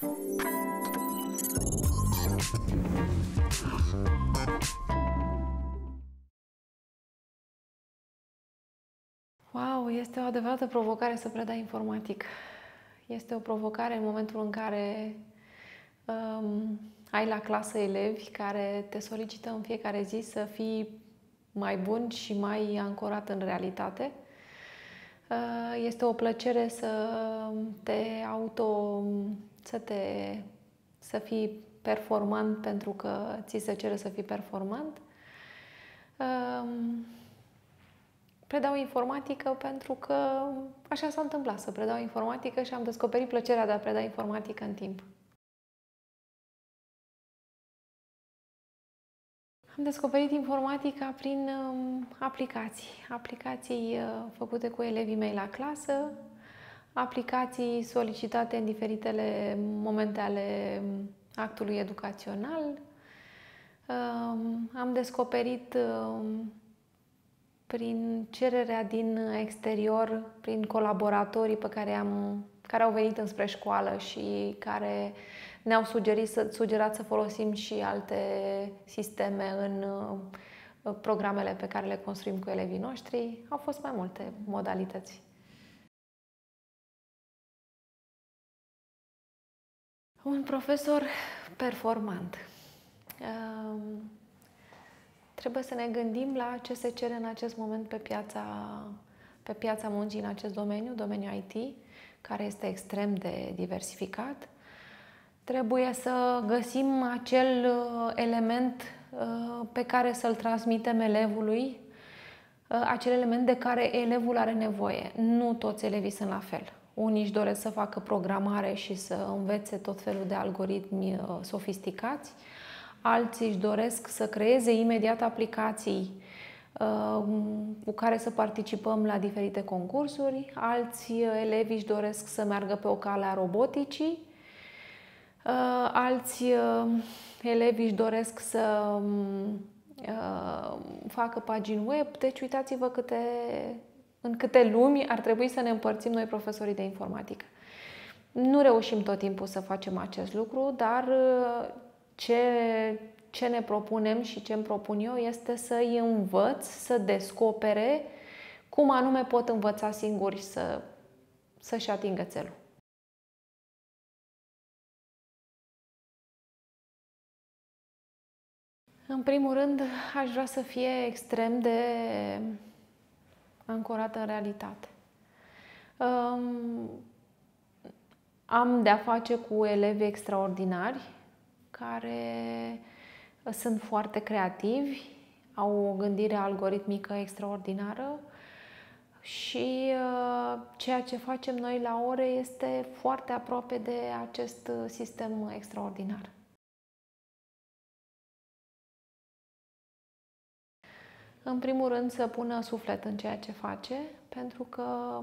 Wow, este o adevărată provocare să predai informatic. Este o provocare în momentul în care um, ai la clasă elevi care te solicită în fiecare zi să fii mai bun și mai ancorat în realitate. Uh, este o plăcere să te auto, să te, să fii performant pentru că ți se cere să fii performant. Um, predau informatică pentru că așa s-a întâmplat să predau informatică și am descoperit plăcerea de a preda informatică în timp. Am descoperit informatica prin um, aplicații. Aplicații uh, făcute cu elevii mei la clasă, aplicații solicitate în diferitele momente ale um, actului educațional. Um, am descoperit um, prin cererea din exterior, prin colaboratorii pe care, am, care au venit înspre școală și care ne-au sugerit să, sugerat să folosim și alte sisteme în uh, programele pe care le construim cu elevii noștri. Au fost mai multe modalități. Un profesor performant. Um, trebuie să ne gândim la ce se cere în acest moment pe piața, pe piața muncii în acest domeniu, domeniul IT, care este extrem de diversificat. Trebuie să găsim acel uh, element uh, pe care să-l transmitem elevului, uh, acel element de care elevul are nevoie. Nu toți elevii sunt la fel. Unii își doresc să facă programare și să învețe tot felul de algoritmi sofisticați, alții își doresc să creeze imediat aplicații uh, cu care să participăm la diferite concursuri, alți elevi își doresc să meargă pe o cale a roboticii, uh, alți uh, elevi își doresc să um, facă pagini web, deci uitați-vă câte, în câte lumi ar trebui să ne împărțim noi profesorii de informatică. Nu reușim tot timpul să facem acest lucru, dar ce, ce ne propunem și ce îmi propun eu este să îi învăț să descopere cum anume pot învăța singuri să, să-și atingă țelul. În primul rând, aș vrea să fie extrem de ancorată în realitate. Um, am de-a face cu elevi extraordinari care sunt foarte creativi, au o gândire algoritmică extraordinară și uh, ceea ce facem noi la ore este foarte aproape de acest sistem extraordinar. În primul rând să pună suflet în ceea ce face, pentru că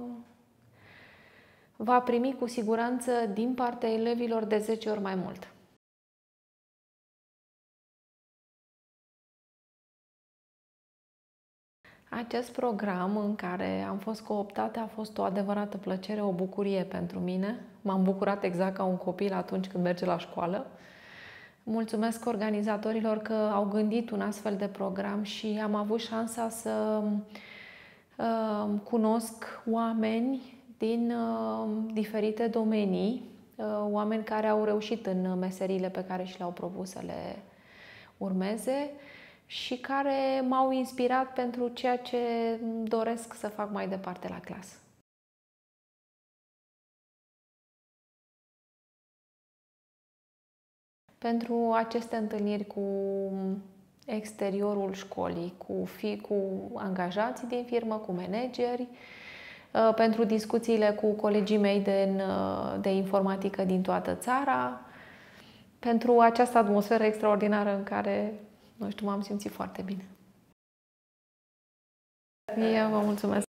va primi cu siguranță din partea elevilor de 10 ori mai mult. Acest program în care am fost cooptate a fost o adevărată plăcere, o bucurie pentru mine. M-am bucurat exact ca un copil atunci când merge la școală. Mulțumesc organizatorilor că au gândit un astfel de program și am avut șansa să uh, cunosc oameni din uh, diferite domenii, uh, oameni care au reușit în meserile pe care și le-au propus să le urmeze și care m-au inspirat pentru ceea ce doresc să fac mai departe la clasă. Pentru aceste întâlniri cu exteriorul școlii, cu, fi, cu angajații din firmă, cu manageri, uh, pentru discuțiile cu colegii mei de, uh, de informatică din toată țara, pentru această atmosferă extraordinară în care nu știu, m-am simțit foarte bine. Eu vă mulțumesc!